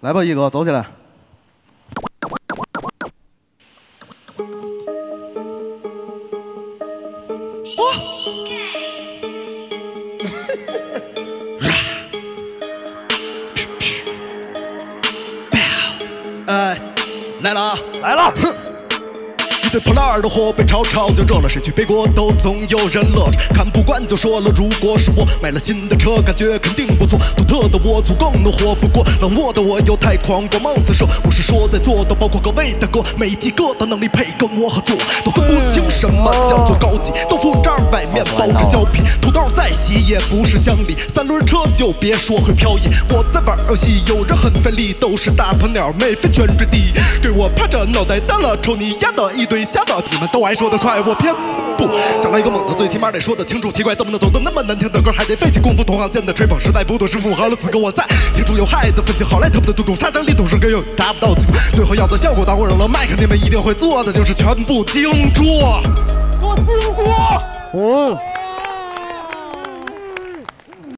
来吧，一哥，走起来。哎，来了啊！来了。一堆破烂儿的货被炒炒就热了，谁去背锅都总有人乐着。看不惯就说了，如果是我买了新的车，感觉肯定不错。独特的我足够能活不过，冷漠的我又太狂，光芒四射。不是说在座的，包括各位大哥，没几个的能力配跟我合作，都分不清什么叫做高级。豆腐渣儿外面包着胶皮，土豆再洗也不是乡里。三轮车就别说会漂移，我在玩游戏，有人很费力，都是大鹏鸟，没分全坠地。对我拍着脑袋当了，臭你丫的一堆瞎子，你们都爱说的快，我偏不。想来一个猛的，最起码得说得清楚。奇怪，怎么能走的那么难听的歌，还得费尽功夫。同行间的吹捧，实在不都是符合了此刻？我在清楚有害的分清，好赖他们的赌注，杀伤力总是更有达不到。最后要的效果，当我有了麦克，你们一定会做的就是全部精拙。给我精拙！嗯。